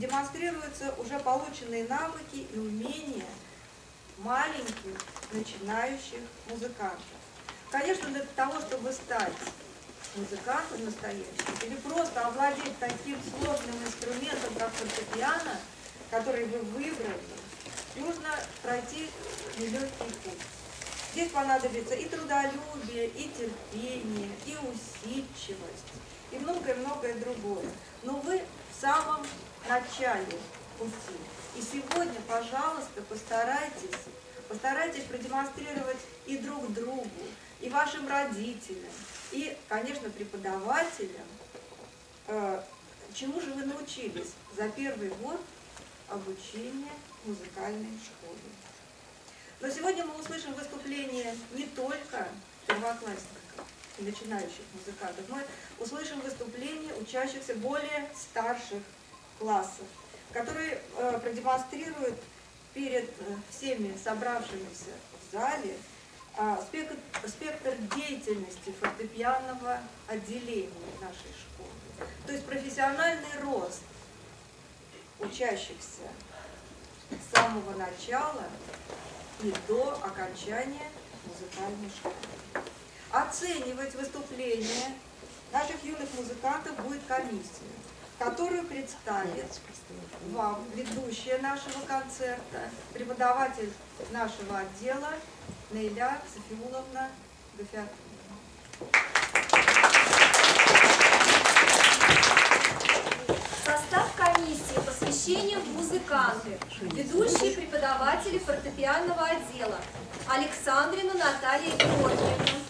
демонстрируются уже полученные навыки и умения маленьких начинающих музыкантов. Конечно, для того, чтобы стать музыкантом настоящим или просто овладеть таким сложным инструментом, как фортепиано, который вы выбрали, нужно пройти нелегкий путь. Здесь понадобится и трудолюбие, и терпение, и усидчивость, и многое-многое другое. Но вы в самом начале пути. И сегодня, пожалуйста, постарайтесь, постарайтесь продемонстрировать и друг другу, и вашим родителям, и, конечно, преподавателям, э, чему же вы научились за первый год обучения в музыкальной школе. Но сегодня мы услышим выступление не только первоклассников и начинающих музыкантов, мы услышим выступление учащихся более старших классов, которые э, продемонстрируют перед э, всеми собравшимися в зале э, спектр, спектр деятельности фортепианного отделения нашей школы. То есть профессиональный рост учащихся с самого начала и до окончания музыкальной школы. Оценивать выступления наших юных музыкантов будет комиссия которую представит вам ведущая нашего концерта, преподаватель нашего отдела Нейля Софиуловна Гафиатулина. Состав комиссии посвящения в музыканты. Ведущие преподаватели фортепианного отдела. Александрина Наталья Георгиевна.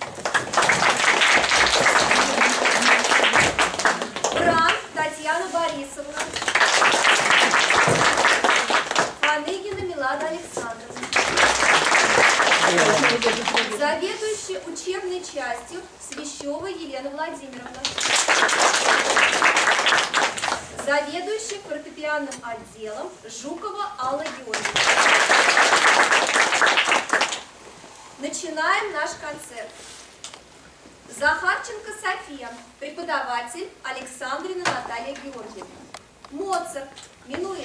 Заведующая учебной частью Свящева Елена Владимировна. Заведующая фортепианным отделом Жукова Алла Георгиевна. Начинаем наш концерт. Захарченко София, преподаватель Александрина Наталья Георгиевна. Моцарт, Минуэ,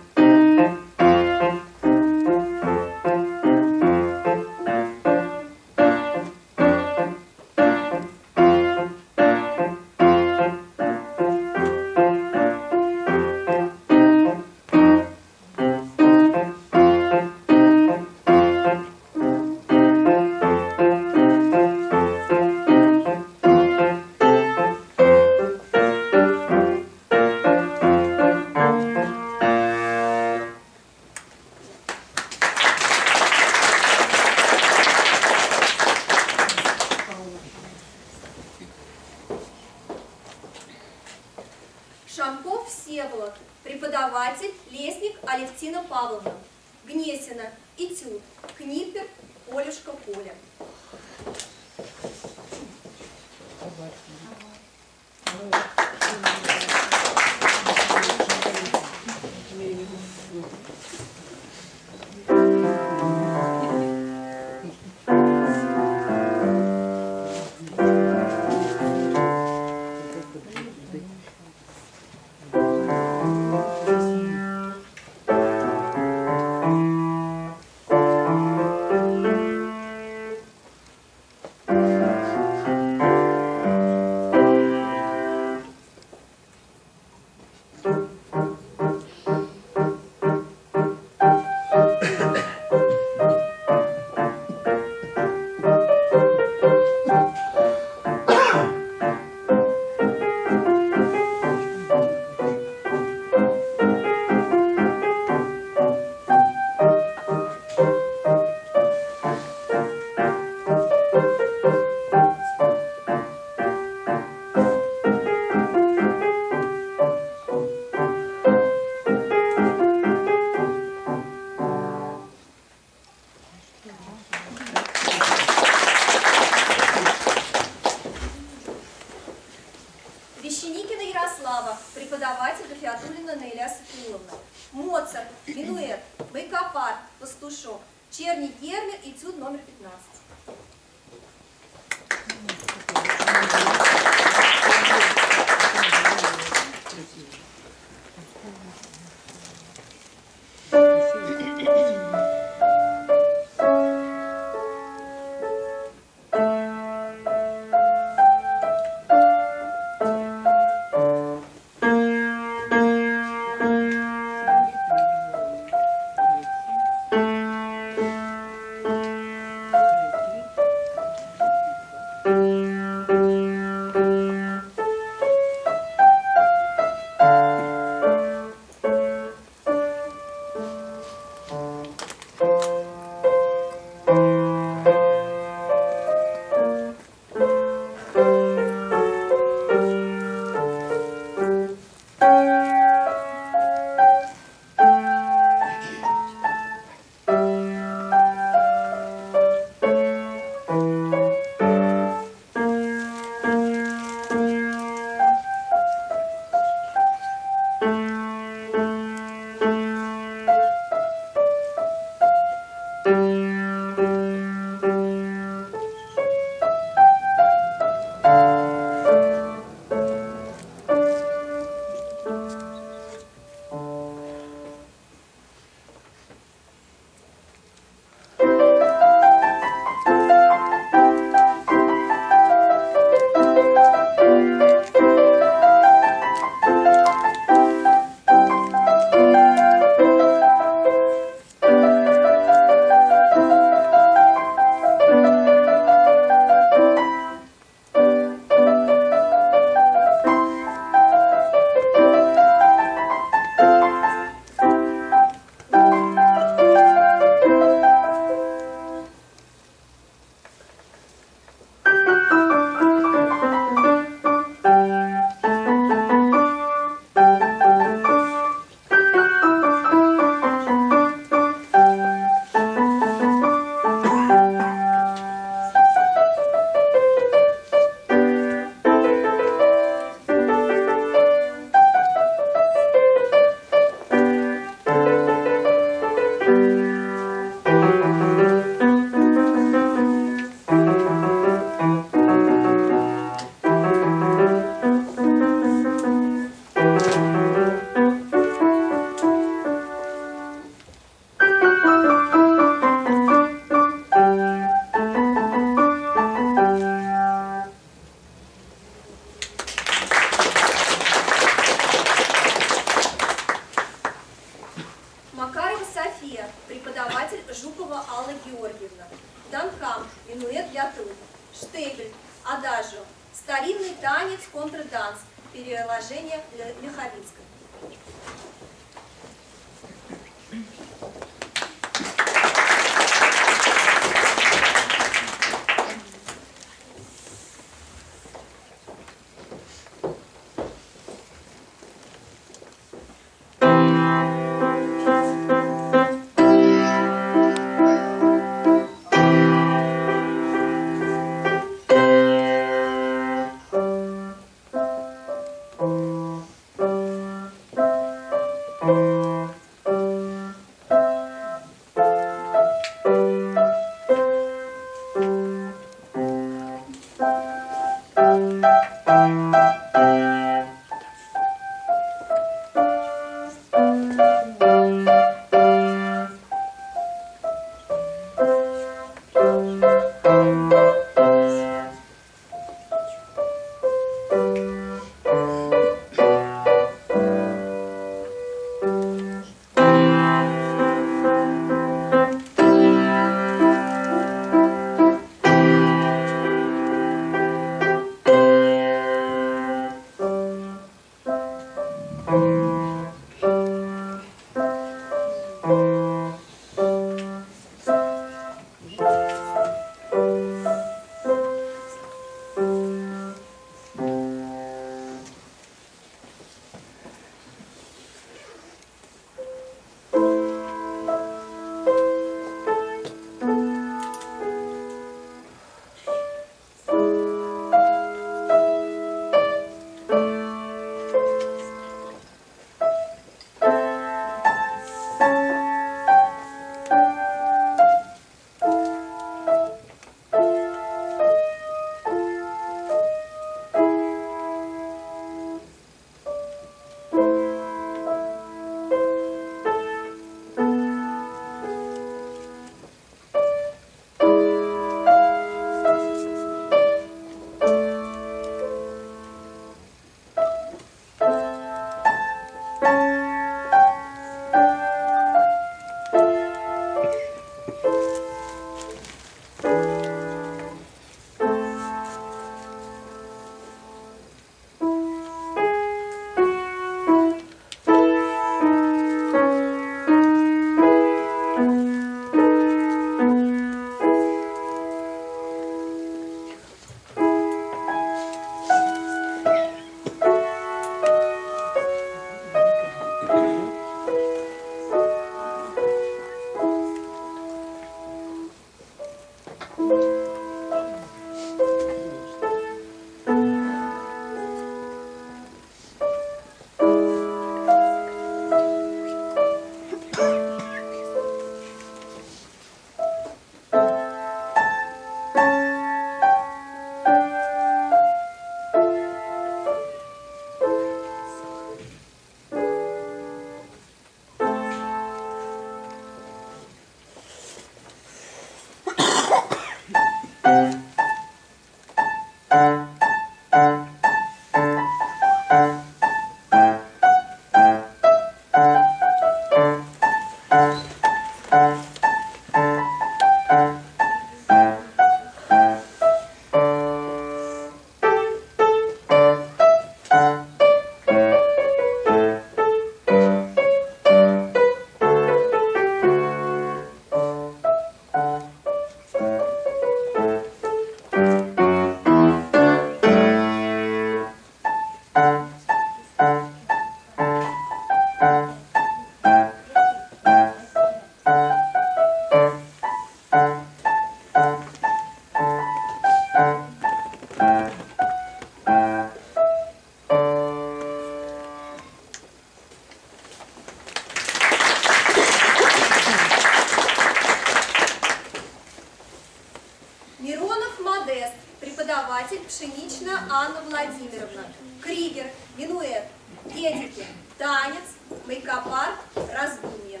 Педики, Танец, Мейкопарк, Раздумье.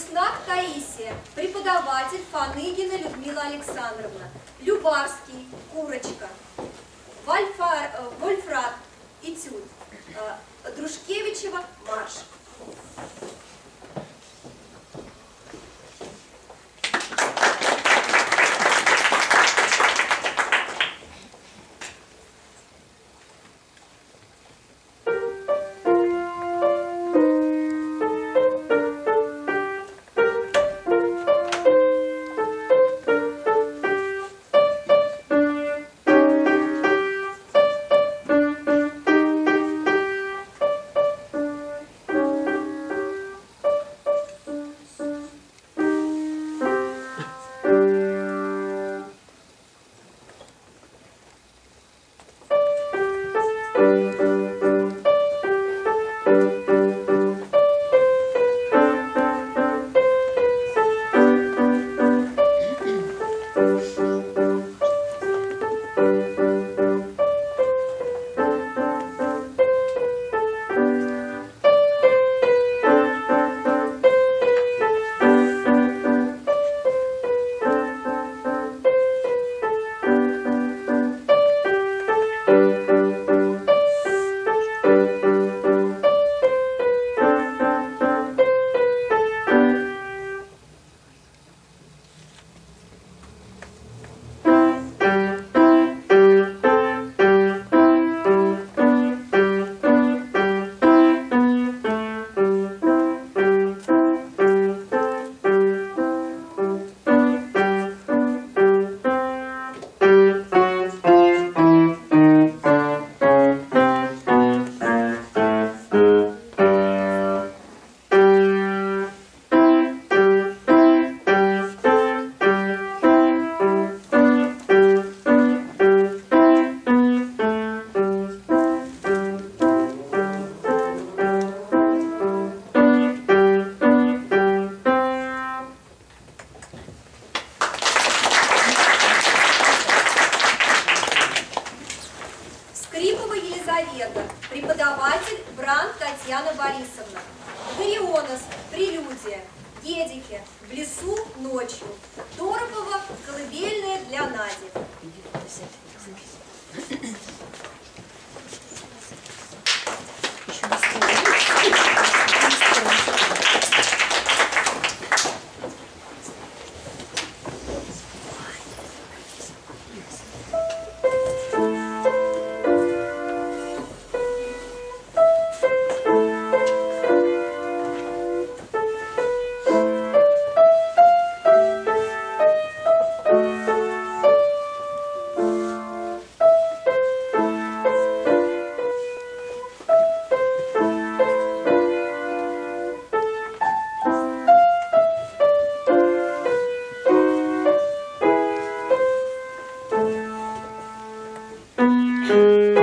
Руснак Таисия, преподаватель Фаныгина Людмила Александровна, Любарский, Курочка, э, Вольфрат, Этюд, э, Дружкевичева, Марш. Música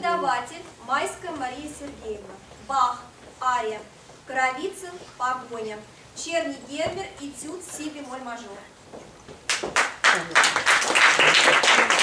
Преподаватель Майская Мария Сергеевна. Бах, ария. Коровицын, погоня. Черни Гербер, этюд, си бемоль мажор. Браво!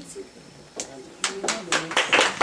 «Шитка и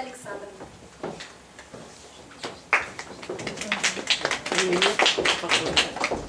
Александровны. Привет. Спокойно. Привет,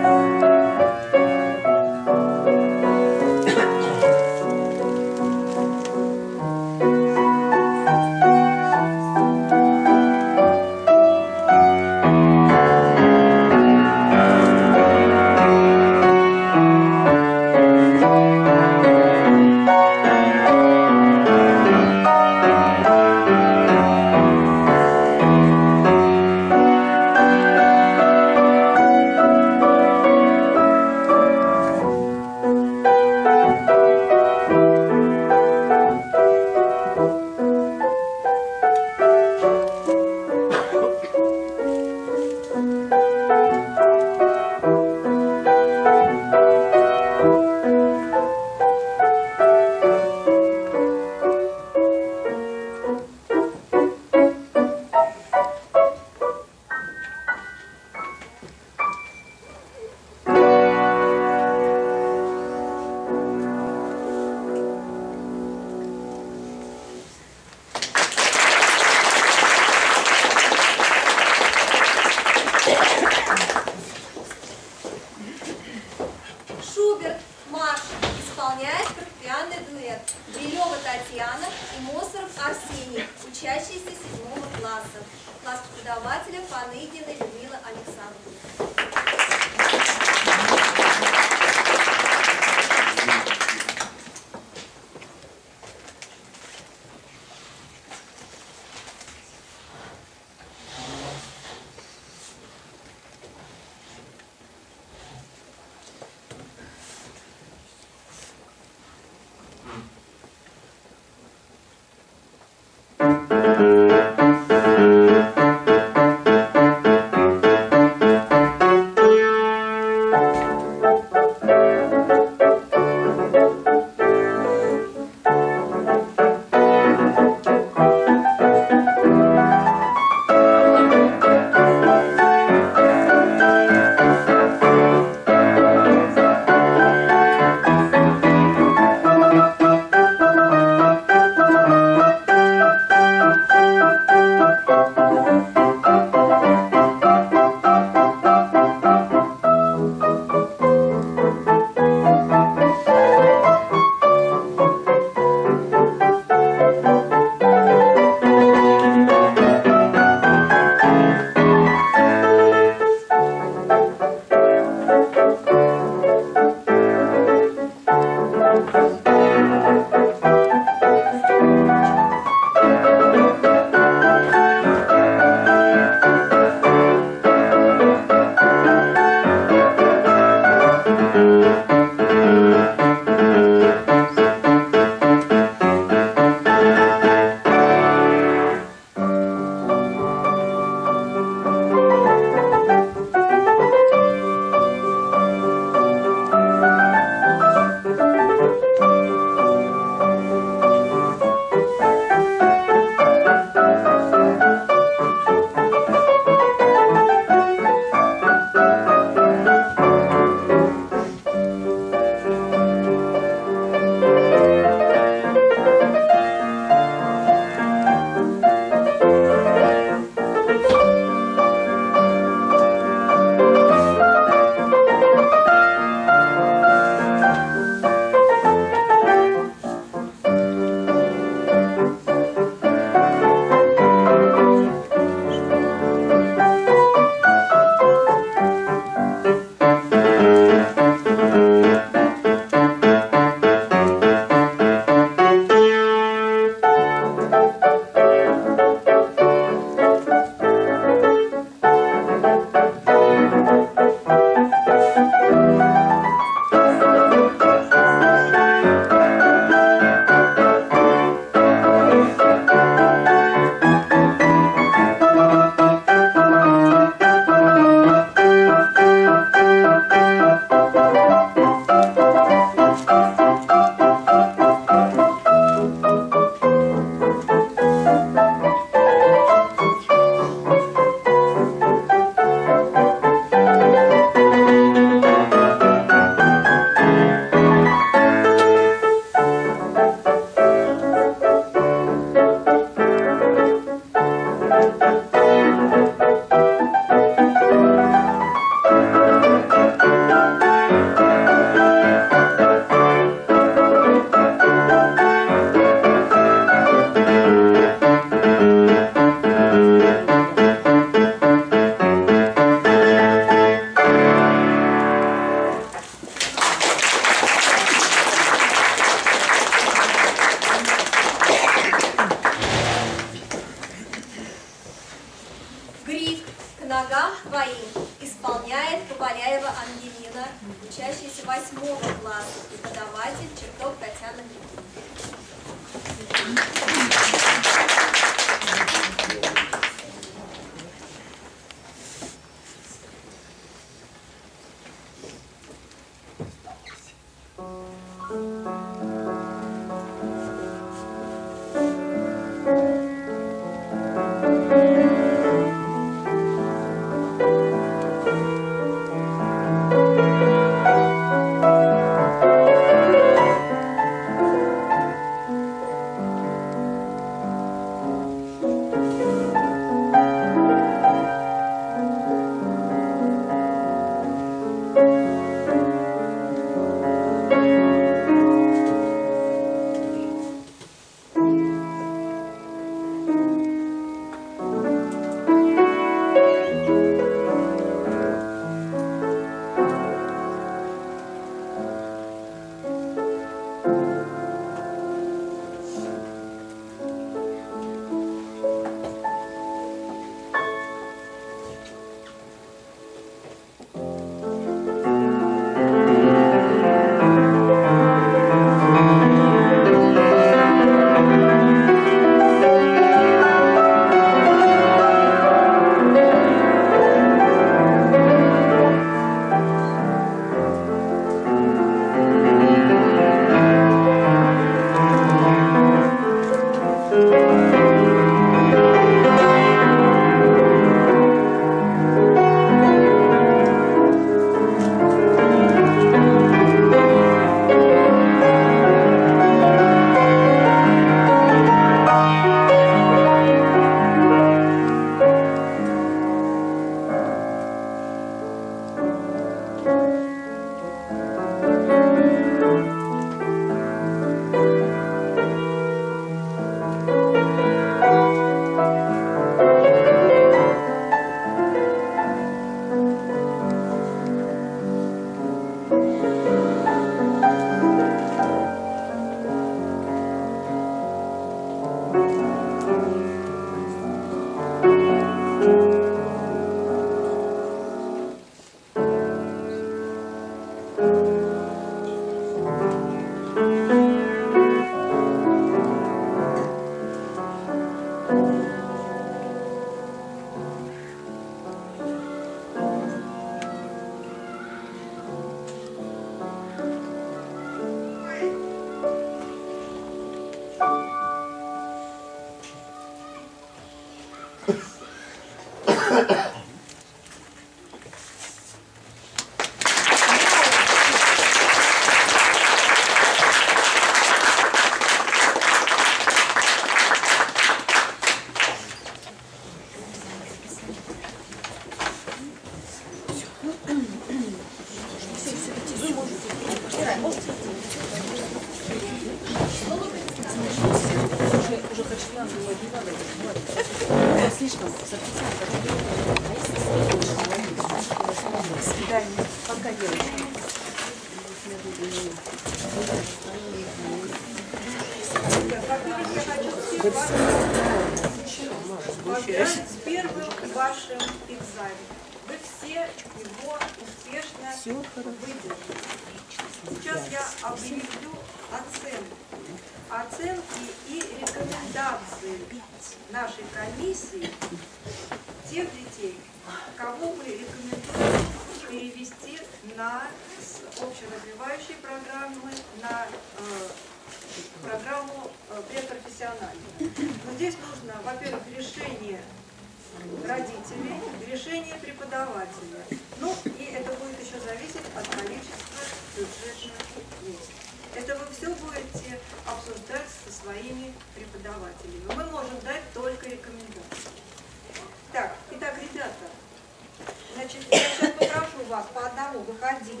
вас по одному выходить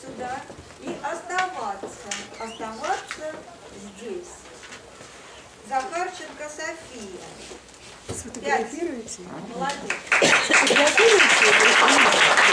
сюда и оставаться, оставаться здесь. Захарченко София. Сфотографируете? Молодец. Сфотографируете?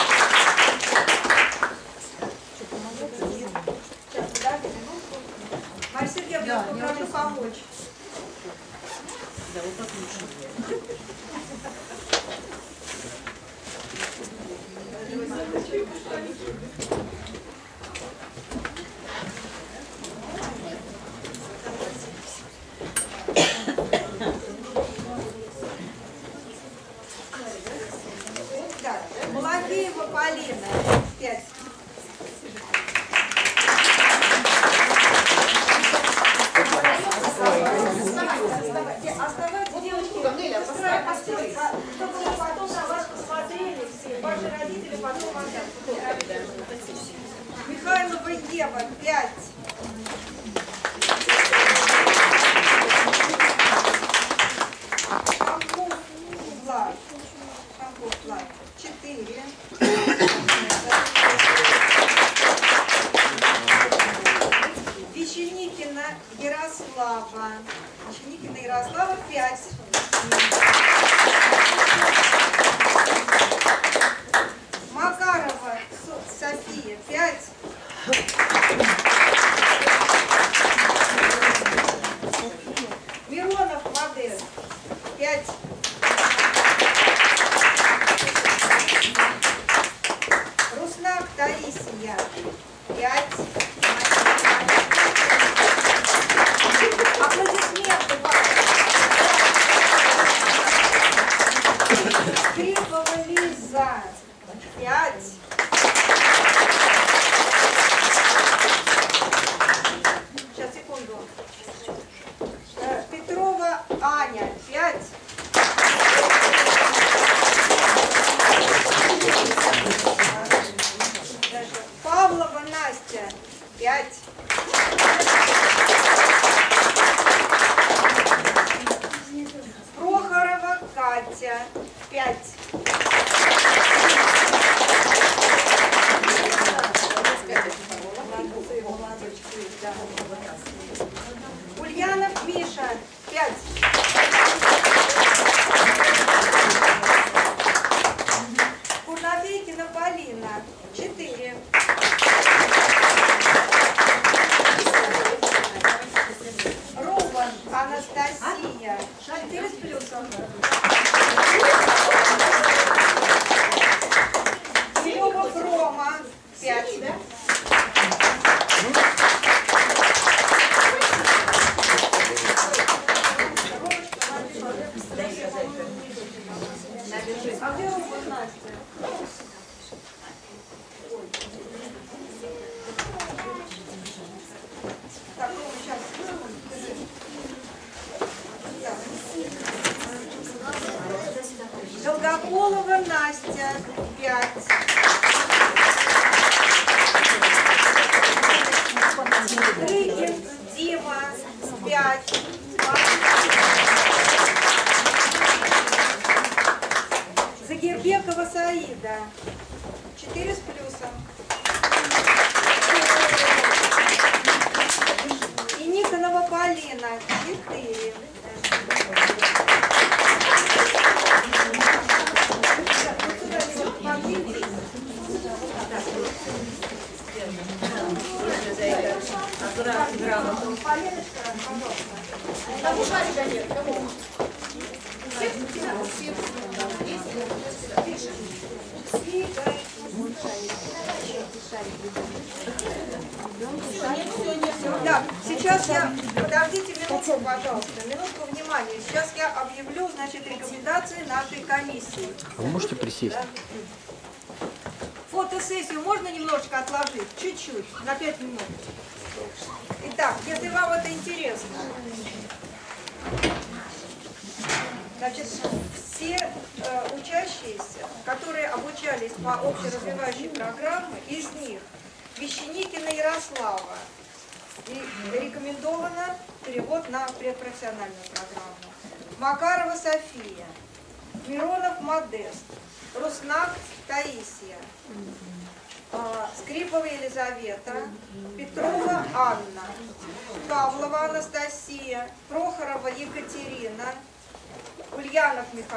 Grazie.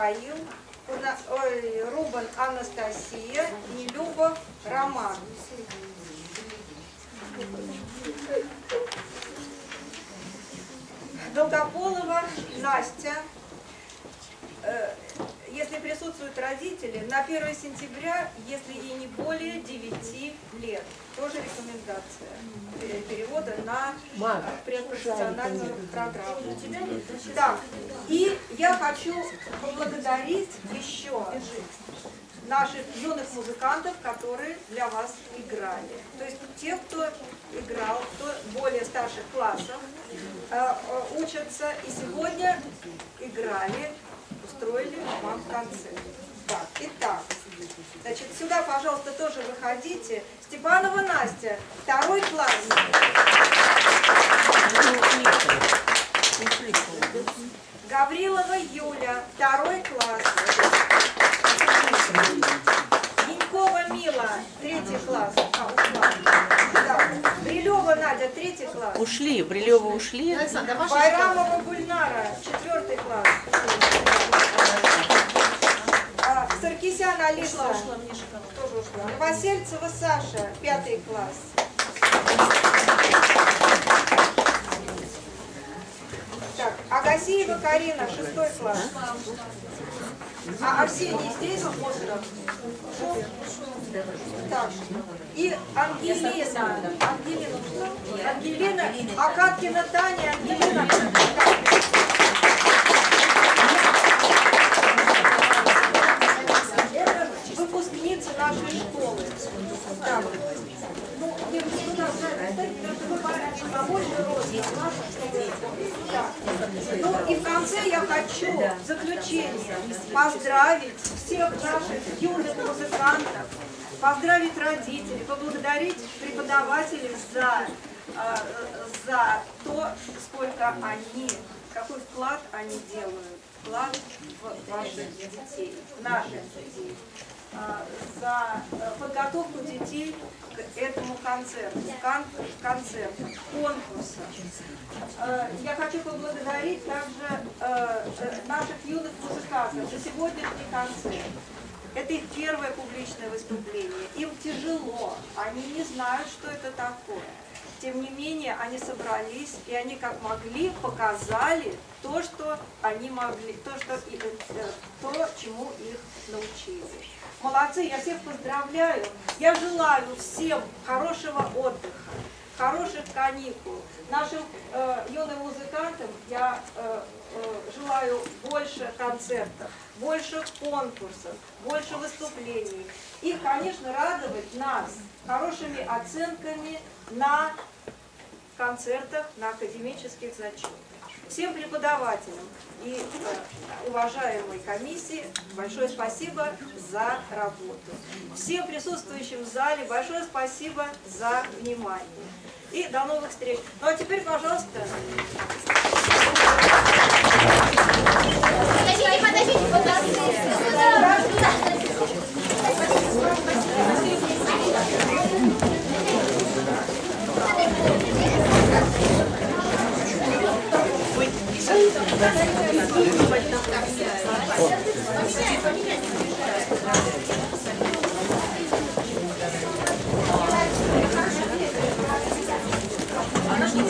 Михаил, ой, Рубан Анастасия, Нелюбов Роман. Долгополова Настя. Присутствуют родители, на 1 сентября, если ей не более 9 лет. Тоже рекомендация перевода на предпрофессиональную программу. Так, и я хочу поблагодарить еще наших юных музыкантов, которые для вас играли. То есть те, кто играл, кто более старших классов, э, э, учатся и сегодня играли, устроили вам концерт. Так, итак, значит, сюда, пожалуйста, тоже выходите. Степанова Настя, второй класс. Гаврилова Юля, второй класс. Янькова Мила, третий класс. А, ушла. Да. Брилева Надя, третий класс. Ушли, Брилева ушли. Байрамова Гульнара, четвертый класс. Саркисян Алиса, тоже ушла. Новосельцева Саша, пятый класс. Так, Агасиева Карина, шестой класс. А Арсений здесь? Так. И Ангелина. Ангелина ушла? Ангелина. Акаткина Таня. Ангелина. Это выпускница нашей школы. Так. Ну, не сюда, встать, потому что вы побольше роста. Так. Ну и в конце я хочу в заключение поздравить всех наших юных музыкантов, поздравить родителей, поблагодарить преподавателей за, э, за то, сколько они, какой вклад они делают, вклад в ваших детей, в наших детей за э, подготовку детей к этому концерту, кон- концерту, конкурсу. Э, Я хочу поблагодарить также э, э, наших юных музыкантов за сегодняшний концерт. Это их первое публичное выступление. Им тяжело, они не знают, что это такое. Тем не менее, они собрались, и они как могли показали то, что они могли, то, что, э, то чему их научили. Молодцы, я всех поздравляю. Я желаю всем хорошего отдыха, хороших каникул. Нашим э, юным музыкантам я э, э, желаю больше концертов, больше конкурсов, больше выступлений. И, конечно, радовать нас хорошими оценками на концертах, на академических зачетах. Всем преподавателям и э, уважаемой комиссии большое спасибо за работу. Всем присутствующим в зале большое спасибо за внимание. И до новых встреч. Ну а теперь, пожалуйста, Подождите, подождите, она же не